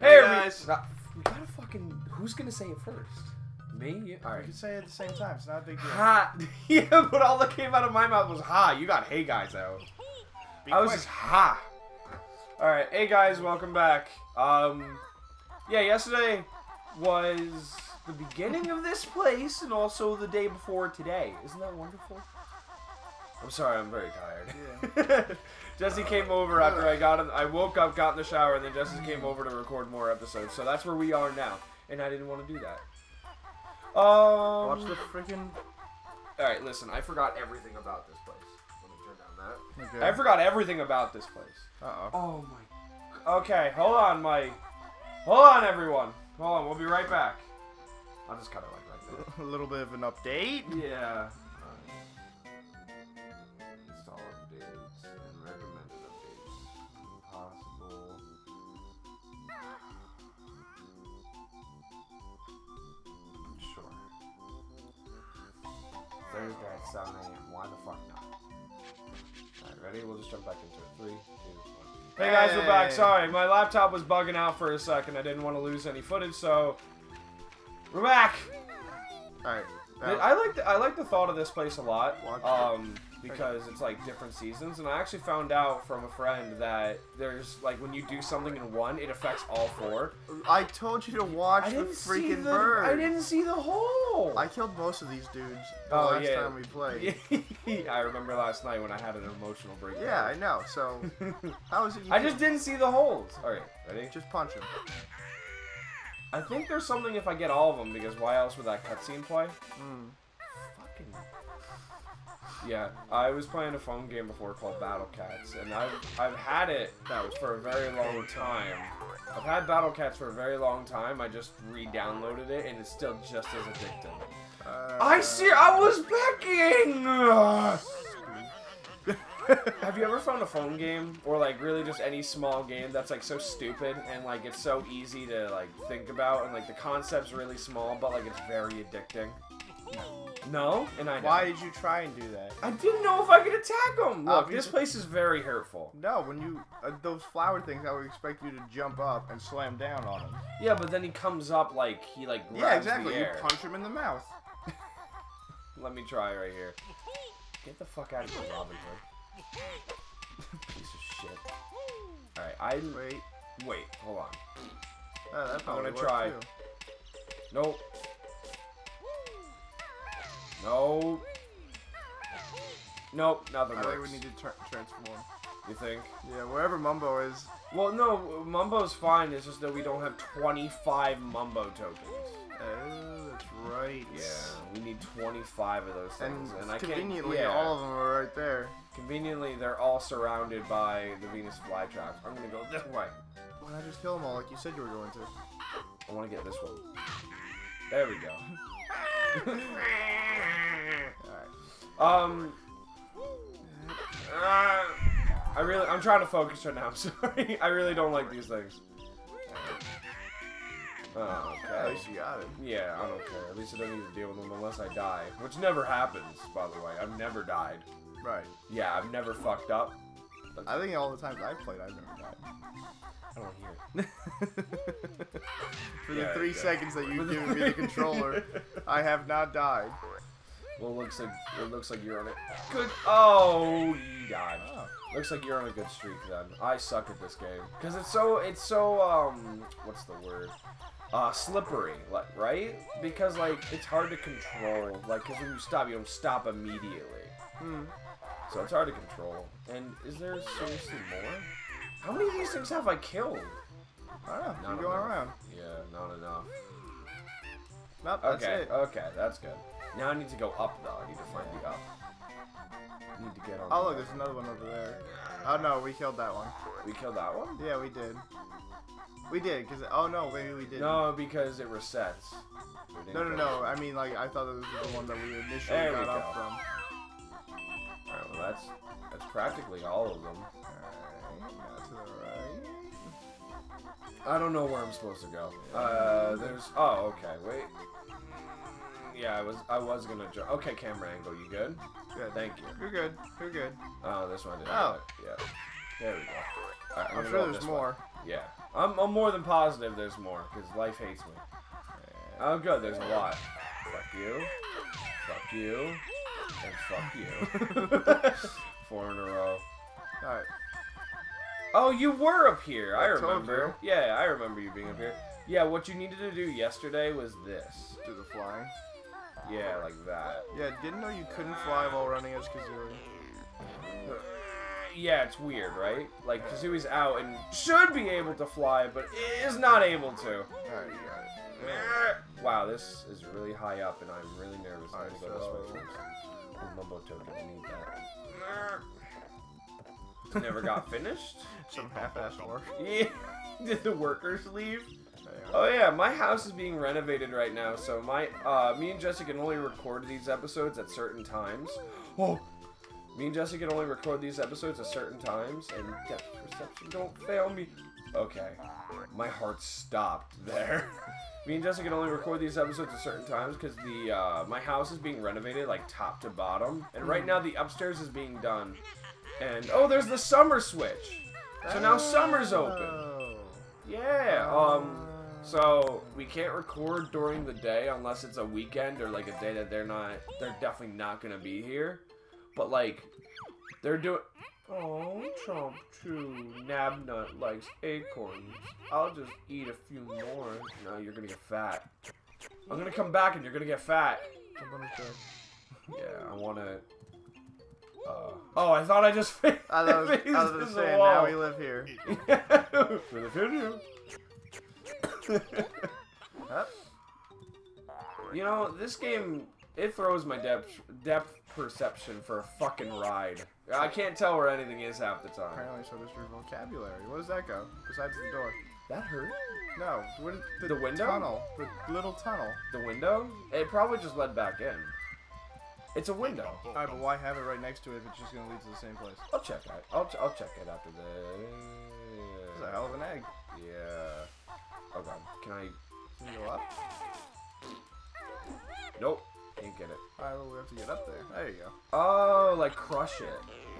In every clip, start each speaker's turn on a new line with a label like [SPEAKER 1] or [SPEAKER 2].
[SPEAKER 1] Hey,
[SPEAKER 2] Hey, guys.
[SPEAKER 1] Nah, we gotta fucking. Who's gonna say it first? Me? You? All
[SPEAKER 2] You can say it at the same time. It's not a big deal.
[SPEAKER 1] Ha! Yeah, but all that came out of my mouth was ha. You got hey guys out.
[SPEAKER 2] Be
[SPEAKER 1] I was just ha. All right, hey guys, welcome back. Um, yeah, yesterday was the beginning of this place, and also the day before today. Isn't that wonderful? I'm sorry, I'm very tired. Jesse came over after I got in. I woke up, got in the shower, and then Jesse came over to record more episodes. So that's where we are now, and I didn't want to do that. Um,
[SPEAKER 2] Watch the freaking.
[SPEAKER 1] All right, listen. I forgot everything about this place. Let me turn down that.
[SPEAKER 2] Okay.
[SPEAKER 1] I forgot everything about this place.
[SPEAKER 2] Uh oh.
[SPEAKER 1] Oh my. Okay, hold on, Mike. Hold on, everyone. Hold on, we'll be right back. I'll just cut it like right there.
[SPEAKER 2] A little bit of an update.
[SPEAKER 1] Yeah. Thursday at 7 a.m. Why the fuck not? Alright, ready? We'll just jump back into it. Three, two, one. Hey guys, we're back. Sorry, my laptop was bugging out for a second. I didn't want to lose any footage, so we're back.
[SPEAKER 2] Alright.
[SPEAKER 1] I like the, I like the thought of this place a lot,
[SPEAKER 2] Watch it.
[SPEAKER 1] um, because it's like different seasons, and I actually found out from a friend that there's like when you do something in one, it affects all four.
[SPEAKER 2] I told you to watch the freaking
[SPEAKER 1] the
[SPEAKER 2] bird.
[SPEAKER 1] I didn't see the hole.
[SPEAKER 2] I killed most of these dudes the
[SPEAKER 1] Oh,
[SPEAKER 2] last
[SPEAKER 1] yeah.
[SPEAKER 2] time we played.
[SPEAKER 1] I remember last night when I had an emotional breakdown.
[SPEAKER 2] Yeah, I know. So how is it? You
[SPEAKER 1] I just didn't see the holes. All right, ready?
[SPEAKER 2] just punch him.
[SPEAKER 1] I think there's something if I get all of them because why else would that cutscene play?
[SPEAKER 2] Mm.
[SPEAKER 1] Yeah, I was playing a phone game before called Battle Cats, and I've I've had it that was for a very long time. I've had Battle Cats for a very long time. I just re-downloaded it, and it's still just as addictive.
[SPEAKER 2] Uh,
[SPEAKER 1] I see. I was begging. Have you ever found a phone game or like really just any small game that's like so stupid and like it's so easy to like think about and like the concept's really small but like it's very addicting? No, and I
[SPEAKER 2] Why did you try and do that?
[SPEAKER 1] I didn't know if I could attack him. Look,
[SPEAKER 2] Obviously-
[SPEAKER 1] this place is very hurtful.
[SPEAKER 2] No, when you uh, those flower things, I would expect you to jump up and slam down on him.
[SPEAKER 1] Yeah, but then he comes up like he like grabs
[SPEAKER 2] Yeah, exactly. You punch him in the mouth.
[SPEAKER 1] Let me try right here. Get the fuck out of here, Robin Hood. Piece of shit. Alright, I
[SPEAKER 2] Wait.
[SPEAKER 1] wait, hold on.
[SPEAKER 2] That probably
[SPEAKER 1] gonna try.
[SPEAKER 2] too.
[SPEAKER 1] Nope. Nope. Nope, nothing
[SPEAKER 2] I think we need to tra- transform.
[SPEAKER 1] You think?
[SPEAKER 2] Yeah, wherever Mumbo is.
[SPEAKER 1] Well, no, Mumbo's fine. It's just that we don't have 25 Mumbo tokens.
[SPEAKER 2] Oh, that's right.
[SPEAKER 1] Yeah, we need 25 of those
[SPEAKER 2] And,
[SPEAKER 1] things, and, I can't.
[SPEAKER 2] conveniently,
[SPEAKER 1] yeah,
[SPEAKER 2] all of them are right there.
[SPEAKER 1] conveniently, they're all surrounded by the Venus flytrap. I'm gonna go this way.
[SPEAKER 2] Why not just kill them all like you said you were going to?
[SPEAKER 1] I want to get this one. There we go. Um. uh, I really, I'm trying to focus right now. I'm sorry. I really don't like these things. Oh, okay.
[SPEAKER 2] At least you got it.
[SPEAKER 1] Yeah, I don't care. At least I don't need to deal with them unless I die, which never happens, by the way. I've never died.
[SPEAKER 2] Right.
[SPEAKER 1] Yeah, I've never fucked up.
[SPEAKER 2] I think all the times I've played, I've never died.
[SPEAKER 1] I don't hear.
[SPEAKER 2] For
[SPEAKER 1] Yeah,
[SPEAKER 2] the three
[SPEAKER 1] okay.
[SPEAKER 2] seconds that you've given me the controller, I have not died.
[SPEAKER 1] Well, it looks like it looks like you're on a good. Oh, you died.
[SPEAKER 2] Oh.
[SPEAKER 1] Looks like you're on a good streak then. I suck at this game because it's so it's so um what's the word? Uh, slippery, like right? Because like it's hard to control. Like, cause when you stop, you don't stop immediately.
[SPEAKER 2] Hmm.
[SPEAKER 1] So it's hard to control. And is there seriously more? How many of these things have I killed?
[SPEAKER 2] I don't know.
[SPEAKER 1] Not
[SPEAKER 2] You're going around.
[SPEAKER 1] Yeah, not enough.
[SPEAKER 2] Nope, that's
[SPEAKER 1] okay,
[SPEAKER 2] it.
[SPEAKER 1] okay, that's good. Now I need to go up though. I need to find the up. I need to get on.
[SPEAKER 2] Oh, look, there's another one over there. Oh, no, we killed that one.
[SPEAKER 1] We killed that one?
[SPEAKER 2] Yeah, we did. We did, because, oh, no, maybe we didn't.
[SPEAKER 1] No, because it resets. We
[SPEAKER 2] No, no, no. I mean, like, I thought that this was the one that we initially
[SPEAKER 1] There we
[SPEAKER 2] got up
[SPEAKER 1] go.
[SPEAKER 2] from.
[SPEAKER 1] Alright, well that's that's practically all of them.
[SPEAKER 2] Alright, to the right.
[SPEAKER 1] I don't know where I'm supposed to go. Uh, there's. Oh, okay. Wait. Yeah, I was I was gonna jump. Okay, camera angle. You good?
[SPEAKER 2] Good.
[SPEAKER 1] Thank you.
[SPEAKER 2] You're good. You're good.
[SPEAKER 1] Oh, this one didn't.
[SPEAKER 2] Oh.
[SPEAKER 1] Yeah. There we go.
[SPEAKER 2] I'm
[SPEAKER 1] gonna
[SPEAKER 2] sure there's more.
[SPEAKER 1] Yeah. I'm, I'm more than positive there's more, because life hates me. Oh, good, there's a lot. Fuck you. Fuck you. And fuck you. Four in a row.
[SPEAKER 2] Alright.
[SPEAKER 1] Oh, you were up here. I,
[SPEAKER 2] I
[SPEAKER 1] remember. Yeah, I remember you being up here. Yeah, what you needed to do yesterday was this.
[SPEAKER 2] Do the flying.
[SPEAKER 1] Yeah, like that.
[SPEAKER 2] Yeah, didn't know you couldn't fly while running as Kazooie.
[SPEAKER 1] Uh, yeah, it's weird, right? Like, Kazooie's out and should be able to fly, but is not able to.
[SPEAKER 2] Alright, you got it.
[SPEAKER 1] Wow, this is really high up, and I'm really nervous. I'm gonna go this way first. Mumbo token, I need that. Never got finished?
[SPEAKER 2] Some half-assed work.
[SPEAKER 1] Yeah. Did the workers leave?
[SPEAKER 2] There you go.
[SPEAKER 1] Oh yeah, my house is being renovated right now, so my uh, me and Jesse can only record these episodes at certain times. Oh, me and Jesse can only record these episodes at certain times, and depth perception don't fail me. Okay, my heart stopped there. me and Jesse can only record these episodes at certain times because the uh, my house is being renovated like top to bottom, and right now the upstairs is being done. And oh, there's the summer switch. So now summer's open.
[SPEAKER 2] Oh.
[SPEAKER 1] Yeah. Um. So we can't record during the day unless it's a weekend or like a day that they're not. They're definitely not gonna be here. But like, they're doing. Oh, Trump True Nabnut likes acorns. I'll just eat a few more. No, you're gonna get fat. I'm gonna come back and you're gonna get fat.
[SPEAKER 2] Jump on the truck.
[SPEAKER 1] Yeah, I wanna. Uh, oh, I thought I just.
[SPEAKER 2] I was, I was
[SPEAKER 1] in
[SPEAKER 2] gonna
[SPEAKER 1] the
[SPEAKER 2] say, now we live here.
[SPEAKER 1] For You know, this game it throws my depth depth perception for a fucking ride. I can't tell where anything is half the time.
[SPEAKER 2] Apparently, so does your vocabulary. Where does that go? Besides the door.
[SPEAKER 1] That hurt.
[SPEAKER 2] No, the,
[SPEAKER 1] The window?
[SPEAKER 2] tunnel. The little tunnel.
[SPEAKER 1] The window? It probably just led back in. It's a window.
[SPEAKER 2] Alright, but why have it right next to it if it's just gonna lead to the same place?
[SPEAKER 1] I'll check it. I'll, ch- I'll check it after
[SPEAKER 2] It's a
[SPEAKER 1] this.
[SPEAKER 2] hell of an egg.
[SPEAKER 1] Yeah. Oh god. Can I?
[SPEAKER 2] Can you go up?
[SPEAKER 1] Nope. Can't get it.
[SPEAKER 2] Alright, well, we have to get up there. There you go.
[SPEAKER 1] Oh, like crush it.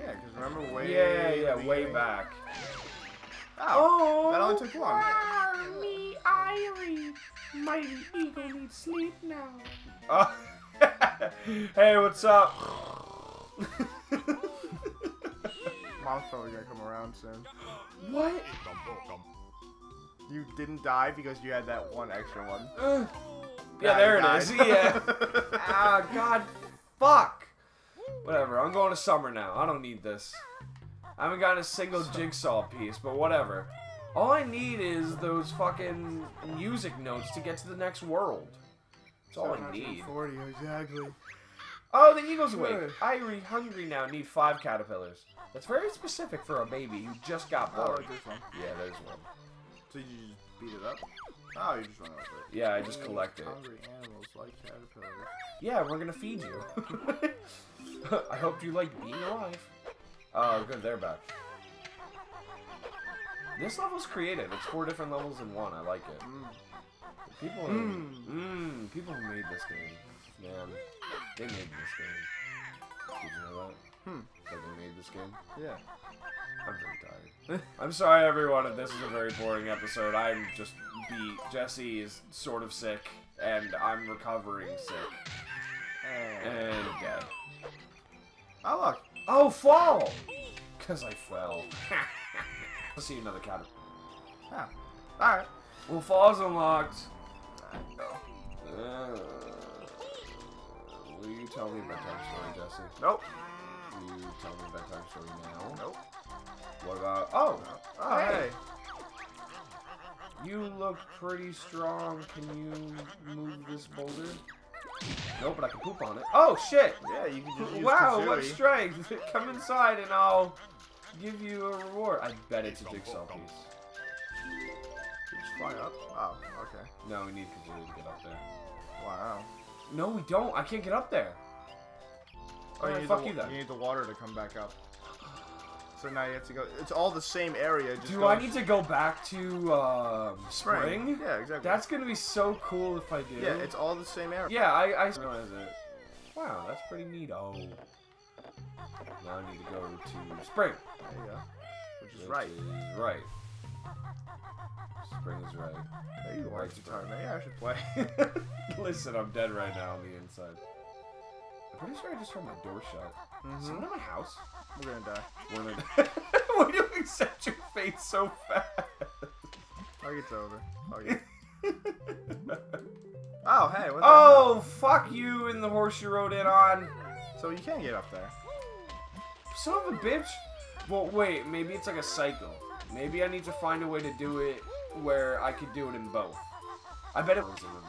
[SPEAKER 2] Yeah, because remember way.
[SPEAKER 1] yeah,
[SPEAKER 2] in
[SPEAKER 1] yeah, way
[SPEAKER 2] beginning-
[SPEAKER 1] back.
[SPEAKER 2] Ah, oh, that only took one.
[SPEAKER 3] Me, Eyrie. Mighty eagle needs sleep now.
[SPEAKER 1] Oh. hey, what's up?
[SPEAKER 2] Mom's probably gonna come around soon.
[SPEAKER 1] what?
[SPEAKER 2] You didn't die because you had that one extra one.
[SPEAKER 1] Uh, yeah,
[SPEAKER 2] Now
[SPEAKER 1] there
[SPEAKER 2] you
[SPEAKER 1] it
[SPEAKER 2] died.
[SPEAKER 1] is. Yeah. ah, God, fuck. Whatever. I'm going to summer now. I don't need this. I haven't gotten a single jigsaw piece, but whatever. All I need is those fucking music notes to get to the next world. That's all I need.
[SPEAKER 2] 40, exactly.
[SPEAKER 1] Oh, the eagle's awake.
[SPEAKER 2] Good.
[SPEAKER 1] Eyrie, hungry now, need five caterpillars. That's very specific for a baby who just got
[SPEAKER 2] Oh,
[SPEAKER 1] born.
[SPEAKER 2] like this one.
[SPEAKER 1] Yeah, there's one.
[SPEAKER 2] So you just beat it up? Oh, you just run over it.
[SPEAKER 1] Yeah, I just collect it.
[SPEAKER 2] Hungry animals like caterpillars.
[SPEAKER 1] Yeah, we're gonna feed you. I hope you like being alive. Oh, good, they're back. This level's creative. It's four different levels in one. I like it.
[SPEAKER 2] Mm.
[SPEAKER 1] People, who, mm, people who made this game, man, they made this game. Did you know that?
[SPEAKER 2] Hmm.
[SPEAKER 1] That they made this game.
[SPEAKER 2] Yeah.
[SPEAKER 1] I'm very tired. I'm sorry, everyone, if this is a very boring episode. I'm just beat. Jesse is sort of sick, and I'm recovering sick
[SPEAKER 2] And...
[SPEAKER 1] and dead.
[SPEAKER 2] Oh, look.
[SPEAKER 1] Oh, fall! Because I fell. Let's see another cat.
[SPEAKER 2] Oh. Alright.
[SPEAKER 1] Well, fall's unlocked.
[SPEAKER 2] There you go.
[SPEAKER 1] Uh, will you tell me bedtime story, Jesse?
[SPEAKER 2] Nope.
[SPEAKER 1] Will you tell me a bedtime story now?
[SPEAKER 2] Nope.
[SPEAKER 1] What about... Oh!
[SPEAKER 2] Oh, hey.
[SPEAKER 1] You look pretty strong. Can you move this boulder? Nope, but I can poop on it. Oh, shit!
[SPEAKER 2] Yeah, you can just use
[SPEAKER 1] Wow, what strength! Come inside and I'll give you a reward. I bet it's a jigsaw piece.
[SPEAKER 2] You just fly up? Oh, okay.
[SPEAKER 1] No, we need Kazooie to get up there.
[SPEAKER 2] Wow.
[SPEAKER 1] No, we don't. I can't get up there.
[SPEAKER 2] Oh,
[SPEAKER 1] Alright,
[SPEAKER 2] need
[SPEAKER 1] fuck
[SPEAKER 2] the,
[SPEAKER 1] you then.
[SPEAKER 2] You need the water to come back up. So now you have to go. It's all the same area. Just
[SPEAKER 1] Do I need to go back to um, spring?
[SPEAKER 2] Yeah, exactly.
[SPEAKER 1] That's gonna be so cool if I do.
[SPEAKER 2] yeah, it's all the same area.
[SPEAKER 1] Yeah, I, I it. Wow, that's pretty neat. Oh. Now I need to go to spring.
[SPEAKER 2] There you go. Which is
[SPEAKER 1] which
[SPEAKER 2] right.
[SPEAKER 1] is right. Spring is right.
[SPEAKER 2] Hey, you
[SPEAKER 1] Right
[SPEAKER 2] like guitar. Maybe I should play.
[SPEAKER 1] Listen, I'm dead right now on the inside. I'm pretty sure I just heard my door shut. Is
[SPEAKER 2] hmm
[SPEAKER 1] someone in my house?
[SPEAKER 2] We're gonna die.
[SPEAKER 1] We're gonna- Why do you accept your fate so fast?
[SPEAKER 2] I'll get over. I'll get... oh, hey.
[SPEAKER 1] Oh, fuck you and the horse you rode in on.
[SPEAKER 2] So you can't get up there.
[SPEAKER 1] Son of a bitch. Well, wait, maybe it's like a cycle. Maybe I need to find a way to do it where I could do it in both. I bet it was over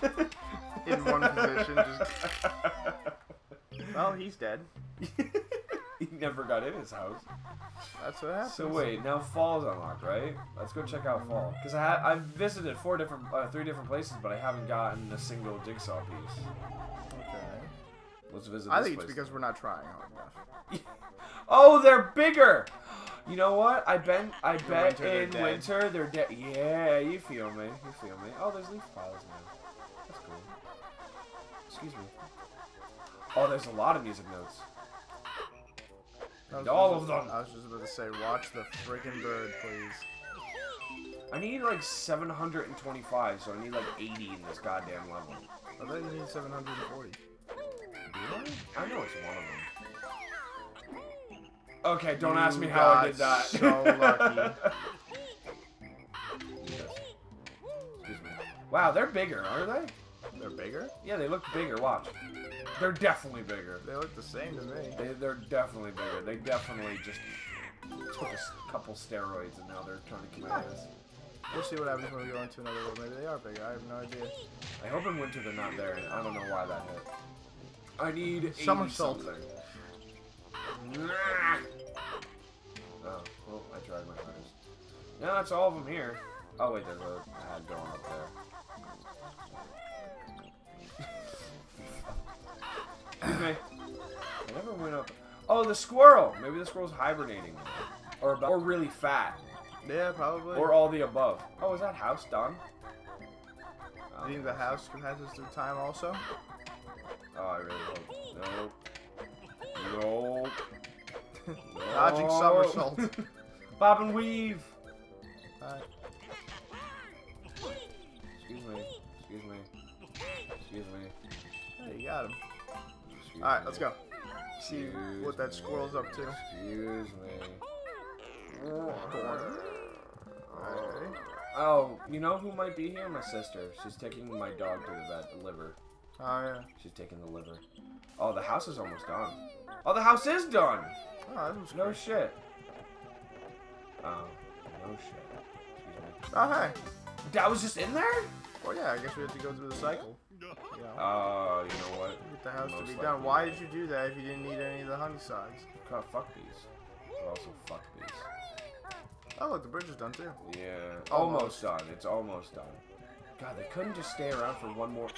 [SPEAKER 1] there.
[SPEAKER 2] In one position, just. Well, he's dead.
[SPEAKER 1] he never got in his house.
[SPEAKER 2] That's what happens.
[SPEAKER 1] So wait, now fall's unlocked, right? Let's go check out fall. Cause I ha- I've visited four different, uh, three different places, but I haven't gotten a single jigsaw piece.
[SPEAKER 2] Okay.
[SPEAKER 1] Let's visit.
[SPEAKER 2] I
[SPEAKER 1] this
[SPEAKER 2] think it's
[SPEAKER 1] place.
[SPEAKER 2] because we're not trying hard enough.
[SPEAKER 1] Oh, they're bigger. You know what? I bet. I bet
[SPEAKER 2] winter, they're
[SPEAKER 1] in winter they're dead. Yeah, you feel me. You feel me. Oh, there's leaf piles now. Excuse me. Oh, there's a lot of music notes. All of them.
[SPEAKER 2] I was just about to say, watch the friggin' bird, please.
[SPEAKER 1] I need like 725, so I need like 80 in this goddamn level.
[SPEAKER 2] I bet you need 740.
[SPEAKER 1] Do I? I know it's one of them. Okay, don't ask me how I did that.
[SPEAKER 2] so lucky.
[SPEAKER 1] Yes. Excuse me. Wow, they're bigger, are they?
[SPEAKER 2] Bigger?
[SPEAKER 1] Yeah, they look bigger. Watch. They're definitely bigger.
[SPEAKER 2] They look the same to me.
[SPEAKER 1] They, they're definitely bigger. They definitely just took a couple steroids and now they're trying to kill us.
[SPEAKER 2] We'll see what happens when we go into another world. Maybe they are bigger. I have no idea.
[SPEAKER 1] I hope in winter they're not there. and I don't know why that hit. I need 80
[SPEAKER 2] Somersault.
[SPEAKER 1] Ah. Oh, well, I tried my hardest. No, that's all of them here. Oh wait, there's a ad going up there. Excuse me. I never went up. Oh, the squirrel. Maybe the squirrel's hibernating, or about, or really fat,
[SPEAKER 2] Yeah, probably.
[SPEAKER 1] or all the above. Oh, is that house done?
[SPEAKER 2] Do you think the house passes through time also?
[SPEAKER 1] Oh, I really hope. Nope. Nope.
[SPEAKER 2] Dodging
[SPEAKER 1] Nope.
[SPEAKER 2] somersault.
[SPEAKER 1] Bob and weave.
[SPEAKER 2] Alright.
[SPEAKER 1] Excuse me. Excuse me. Excuse me.
[SPEAKER 2] Hey, you got him. Alright, let's go. See
[SPEAKER 1] Excuse
[SPEAKER 2] what that squirrel's up to.
[SPEAKER 1] Excuse me. Oh, you know who might be here? My sister. She's taking my dog to the vet. The liver.
[SPEAKER 2] Oh, yeah.
[SPEAKER 1] She's taking the liver. Oh, the house is almost done. Oh, the house is done.
[SPEAKER 2] Oh,
[SPEAKER 1] No
[SPEAKER 2] great.
[SPEAKER 1] shit. Oh, no shit. Excuse me.
[SPEAKER 2] Oh, hey.
[SPEAKER 1] That was just in there?
[SPEAKER 2] Well, yeah, I guess we have to go through the cycle. Know,
[SPEAKER 1] Oh, uh, you know what?
[SPEAKER 2] get the house to be done. Why did you do that if you didn't need any of the honey sides?
[SPEAKER 1] God, fuck these. But also fuck these.
[SPEAKER 2] Oh, look, the bridge is done too.
[SPEAKER 1] Yeah,
[SPEAKER 2] Almost.
[SPEAKER 1] almost done. It's almost done. God, they couldn't just stay around for one more.